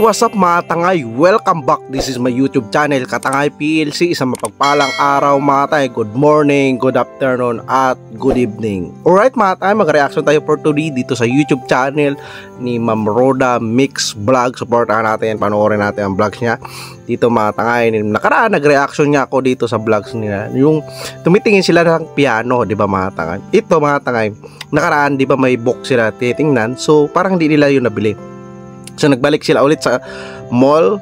What's up mga tangay? Welcome back. This is my YouTube channel, Katangay PLC. Isang mapagpalang araw mga tay. Good morning, good afternoon, at good evening. Alright mga tay, mag-reaction tayo for today dito sa YouTube channel ni Ma'am Roda Mix Vlog. Supportahan natin, panoorin natin ang vlogs niya. Dito mga tangay, nakaraan nag-reaction niya ako dito sa vlogs nila. Yung tumitingin sila ng piano, di ba mga tangay? Ito mga tangay, nakaraan di ba may book sila titingnan. So parang hindi nila yun nabili. So nagbalik sila ulit sa mall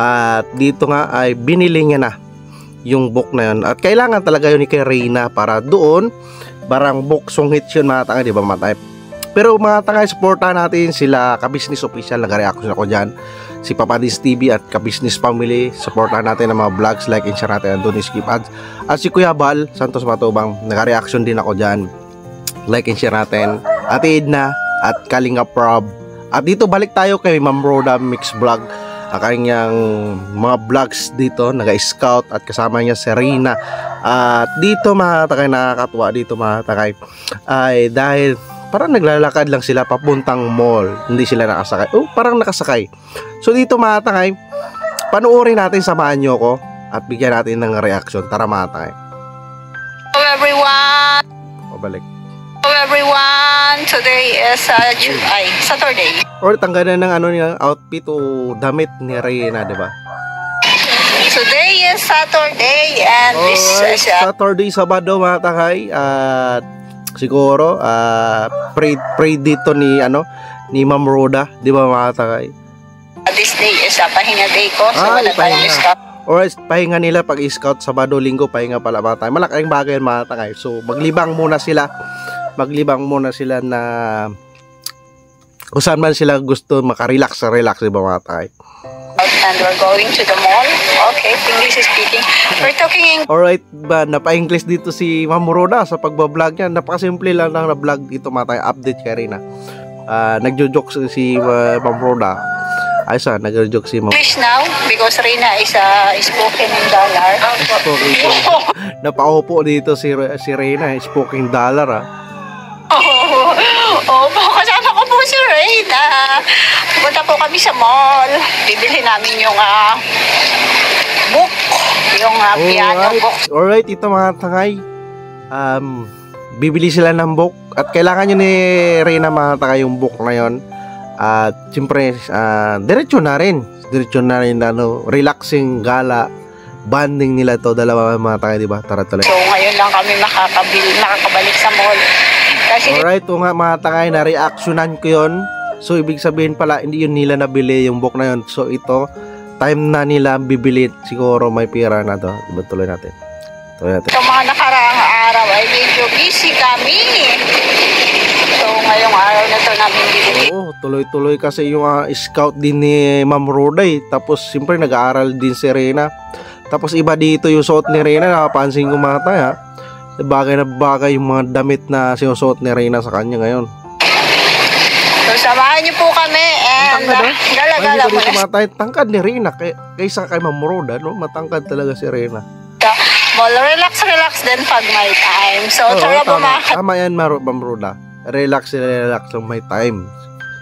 at dito nga ay binili niya na yung book na yun. At kailangan talaga yun ni kay Reyna para doon barang book song hits yun mga tanga, di ba mga type? Pero mga tanga, supportahan natin sila ka-business official, nag-reaction ako dyan. Si Papa Dis TV at ka-business family, supportahan natin ang mga vlogs, like and share natin ang Donny Skip Ads. At si Kuya Bal, Santos Matubang, nag-reaction din ako dyan. Like and share natin. Ate Edna at Kalinga Prob at dito balik tayo kay Ma'am Rhoda Mix Vlog. Ang kanyang mga vlogs dito, naga-scout at kasama niya si Rina. At dito mga takay, nakakatuwa dito mga takay, ay dahil parang naglalakad lang sila papuntang mall. Hindi sila nakasakay. Oh, parang nakasakay. So dito mga takay, panuorin natin, samahan nyo ko at bigyan natin ng reaction. Tara mga takay. Hello everyone! Pabalik. Hello everyone! Today is uh, ay, Saturday. Or tanggalan ng ano niya, outfit o damit ni Reyna, di ba? Today is Saturday and this is uh, Saturday, Sabado mga at siguro uh, pray, pray dito ni ano ni Ma'am Rhoda, di ba mga takay? this day is uh, pahinga day ko. So Ay, wala tayong stop. Alright, pahinga nila pag scout Sabado, Linggo, pahinga pala mga. Malaking bagay mga takay. So maglibang muna sila. Maglibang muna sila na kung saan man sila gusto makarelax, relax, di ba mga takay? And we're going to the mall. Okay, English speaking. We're talking English. Alright, ba napa-English dito si Ma'am Roda sa pagbablog niya. Napakasimple lang lang na vlog dito mga tayo. Update kay Rina. Ah, nagjo-joke si, si uh, Ma'am Roda. Ay sa, nagjo-joke si Ma'am. now because Rina is uh, spoken in dollar. Spoken Napaupo dito si si Rina, spoken dollar ah. Oh, opo, kasama ko po si Reyna. Punta po kami sa mall. Bibili namin yung ah, book. Yung ah, piano Alright, book. alright, ito mga tangay. Um, bibili sila ng book at kailangan nyo ni Reyna mga tangay yung book na yon. At siyempre, ah, diretso na rin. Diretso na rin, ano, relaxing gala. Banding nila to dalawa mga tangay, di ba? Tara tuloy. So ngayon lang kami makakabil, makakabalik sa mall. Kasi Alright, ito nga mga tangay na reactionan ko yon. So, ibig sabihin pala, hindi yun nila nabili yung book na yun. So, ito, time na nila bibili. Siguro may pira na to. Diba tuloy natin? Tuloy natin. itong mga nakaraang araw ay medyo busy kami. So ngayong araw na to namin bibili. Oo, tuloy-tuloy kasi yung ah, scout din ni Ma'am Roda eh. Tapos, siyempre, nag-aaral din si Rena. Tapos, iba dito yung suot ni Rena. Nakapansin ko mga tayo, ha? Bagay na bagay yung mga damit na sinusuot ni Rena sa kanya ngayon. So samahan niyo po kami and uh, ah. gala-gala mo tayo. Tangkad ni Rena kay, kaysa kay Ma'am Roda, no? Matangkad talaga si Rena. sa mall. Relax, relax din pag may time. So Oo, tara tama. mga Tama yan, Maro, Ma'am Roda. Relax, relax lang may time.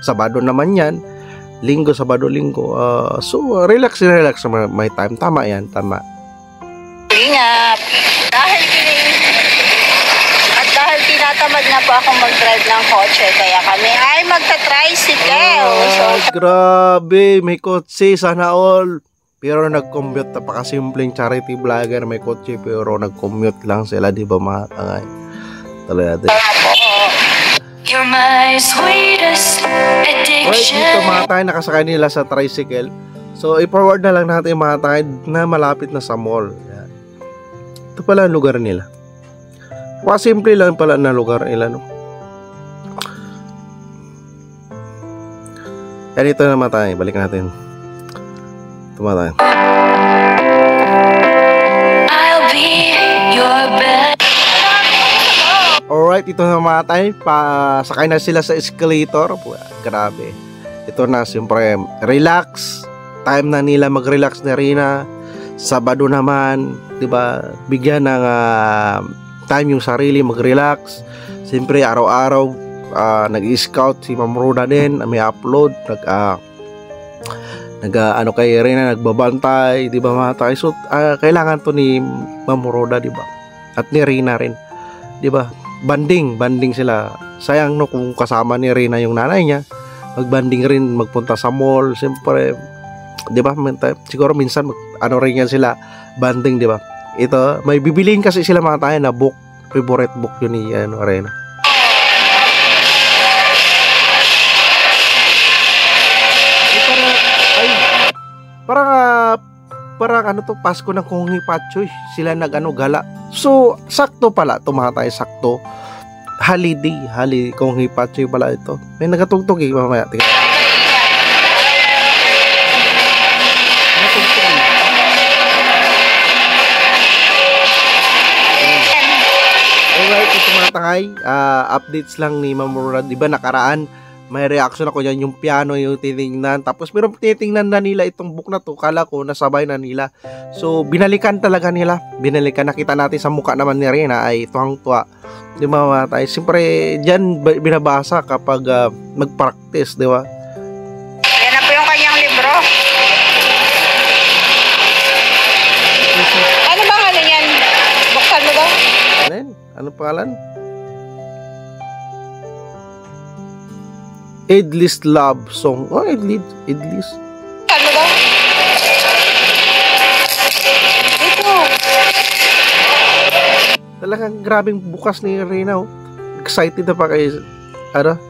Sabado naman yan. Linggo, Sabado, Linggo. Ah, so, relax, relax lang may time. Tama yan, tama. Ingat. Dahil at dahil tinatamad na po akong mag-drive ng kotse, kaya kami ay magta-tricycle. So, Ay, grabe. May kotse. Sana all. Pero nag-commute. Napakasimpleng charity vlogger. May kotse. Pero nag-commute lang sila. Di ba mga tangay? Tuloy natin. po. You're my sweetest Right, dito addiction. mga tayo nakasakay nila sa tricycle. So, i-forward na lang natin mga tayo na malapit na sa mall. Yan. Ito pala ang lugar nila. simple lang pala na lugar nila, no? Yan, ito na mga tayo. Balik natin. Ito Alright, ito na mga tayo. Pa, sakay na sila sa escalator. Grabe. Ito na, siyempre, relax. Time na nila mag-relax na rin na. Sabado naman, di ba? Bigyan ng ah, time yung sarili mag-relax. Siyempre, araw-araw, ah, nag-scout si Ma'am Roda din. May upload. Nag, ah, nag ano kay Reyna nagbabantay, 'di ba mga tay? So ah, kailangan to ni Ma'am Roda, 'di ba? At ni Reyna rin. 'Di ba? Banding, banding sila. Sayang no kung kasama ni Reyna yung nanay niya. Magbanding rin, magpunta sa mall, siyempre 'di ba? Siguro minsan mag, ano rin yan sila, banding, 'di ba? Ito, may bibiliin kasi sila mga tayo na book, favorite book yun ni ano, Reyna. Eh, parang, ay, parang, ano to, Pasko ng Kungi Pachoy. Sila nag ano, gala. So, sakto pala, tumatay, sakto. Holiday, holiday, Kungi Pachoy pala ito. May nagatugtog eh, mamaya. Tingnan. Alright, ito mga tangay, ah, updates lang ni Ma'am Aurora. Di nakaraan, may reaction ako yan, yung piano yung titingnan. Tapos pero titingnan na nila itong book na to, kala ko nasabay na nila. So, binalikan talaga nila. Binalikan, nakita natin sa mukha naman ni Rena ay tuwang tuwa. Di ba mga tayo? Siyempre, dyan ba- binabasa kapag ah, mag-practice, di ba? Yan na po yung kanyang libro. Ano bang ano yan? Buksan mo daw. Ano yun? Ano pangalan? Idlis Love Song. Oh, Idlis. Idlis. Mo daw. Ito. Talagang grabing bukas ni Reyna. Oh. Excited na pa kayo. Ano?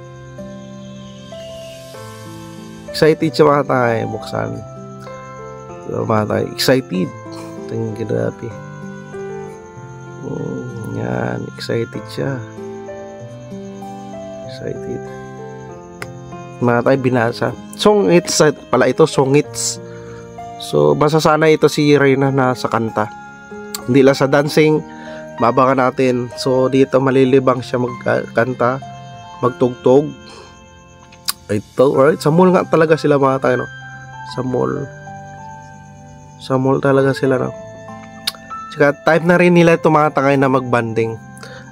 Excited siya mga tayo. Buksan. So, mga tayo. Excited. Tingin grabe. Mm, yan. Excited siya. Excited. Mga tayo binasa. Songits pala ito. Songits. So, basta sana ito si Reyna na sa kanta. Hindi lang sa dancing mabangan natin. So dito malilibang siya magkanta, magtugtog. Ito, right? Sa mall nga talaga sila mga tayo, no? Sa mall. Sa mall talaga sila, no? Tsaka type na rin nila ito mga tangay na magbanding.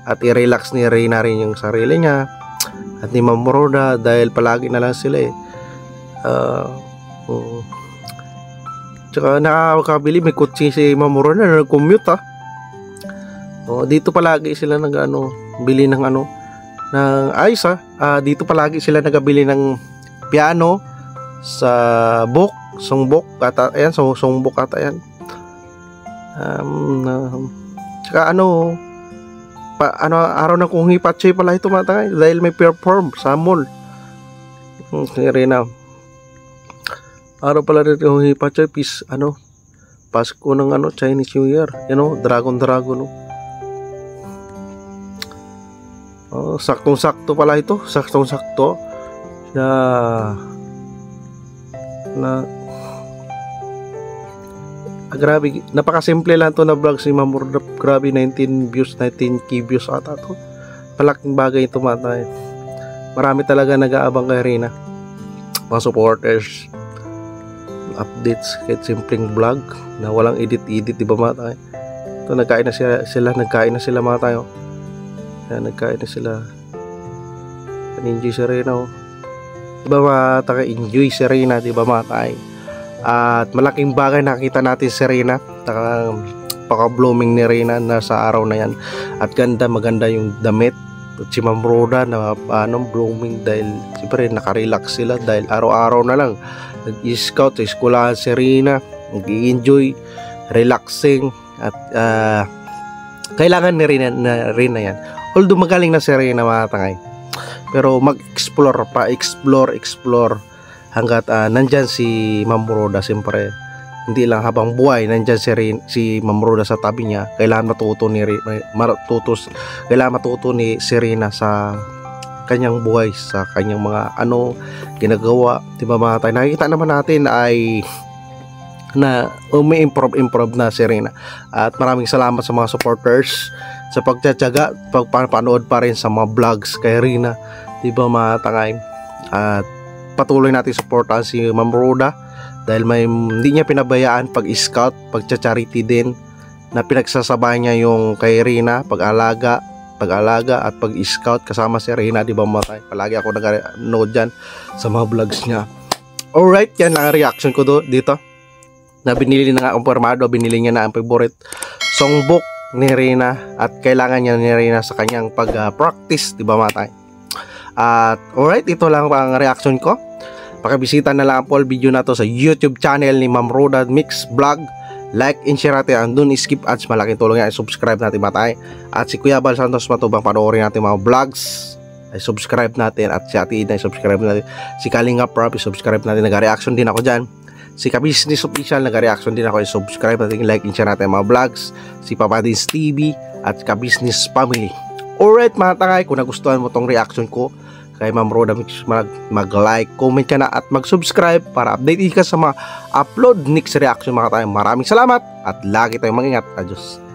At i-relax ni Reyna rin yung sarili niya. At ni Ma'am Roda dahil palagi na lang sila eh. Ah, mm. Tsaka nakakabili, may kutsi si Ma'am Roda na nag-commute ah. Oh, dito palagi sila nag ano, bili ng ano ng ayos ah. Ah, dito palagi sila nagabili ng piano sa book, songbok ata ayan, so songbok ata yan. Um, um, tsaka ano pa, ano araw ng kung hipatche pala ito mata dahil may perform sa mall. Hmm, kaya na. Araw pala rin yung hipatche peace ano Pasko ng ano Chinese New Year, you know, Dragon Dragon no. Oh, saktong-sakto pala ito. Saktong-sakto. Na na ah, grabe, napakasimple lang to na vlog si Ma'am. Grabe, 19 views, 19k views ata to. Palaking bagay ito mata. eh. Marami talaga nag-aabang kay Rina. Mga supporters, updates, kahit simpleng vlog na walang edit-edit, di ba mga tayo? Ito, nagkain na sila, sila nagkain na sila mga tayo. Ayan, nagkain na sila. Enjoy si Reyna, oh. Diba mga taga enjoy si Reyna, diba mga tay? At malaking bagay nakita natin si. Taka, paka-blooming ni Reyna na sa araw na yan. At ganda, maganda yung damit. At si Ma'am na ano, blooming dahil siyempre nakarelax sila dahil araw-araw na lang nag-scout sa eskwelahan si Reyna. Nag-enjoy, relaxing at ah, kailangan ni Reyna na, Reyna yan Although magaling na si Reyna mga tangay. Pero mag-explore pa, explore, explore hanggat ah, nandyan si Ma'am Roda siyempre hindi lang habang buhay nandyan si, Rin, si Ma'am Roda sa tabi niya. Kailangan matuto ni matutos kailangan matuto ni Serena sa kanyang buhay sa kanyang mga ano ginagawa di ba mga tayo nakikita naman natin ay na umi-improve improve na si Rina. At maraming salamat sa mga supporters sa pagtsatsaga pagpapanood pa rin sa mga vlogs kay Rina di ba mga tangay? At patuloy natin supportahan si Ma'am Roda dahil may hindi niya pinabayaan pag scout pagcha-charity din na pinagsasabay niya yung kay Rina pag-alaga pag-alaga at pag-scout kasama si Rina di ba mga tayo palagi ako nag-nood dyan sa mga vlogs niya Alright, yan lang ang reaction ko do, dito. Na binili na nga kumpirmado, binili niya na ang favorite songbook ni Rina at kailangan niya ni Rina sa kanyang pag-practice, di ba mga tay? At alright, ito lang ang reaction ko. Pakibisita na lang po ang video na to sa YouTube channel ni Ma'am Roda Mix Vlog. Like and share natin ang dun skip ads. Malaking tulong yan. Subscribe natin matay at si Kuya Bal Santos matubang panoorin natin mga vlogs. Ay subscribe natin. At si Ate ay subscribe natin. Si Kalinga Prop subscribe natin. Nag-reaction din ako dyan. Si Ka-Business Official nag-reaction din ako. Subscribe natin. Like and share natin mga vlogs. Si Papa Dins TV at Ka-Business Family. Alright mga tangay kung nagustuhan mo tong reaction ko kay Ma'am Roda Mix mag, mag-like, comment ka na at mag-subscribe para update ka sa mga upload next reaction mga tayo. Maraming salamat at lagi tayong mangingat. Adios.